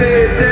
take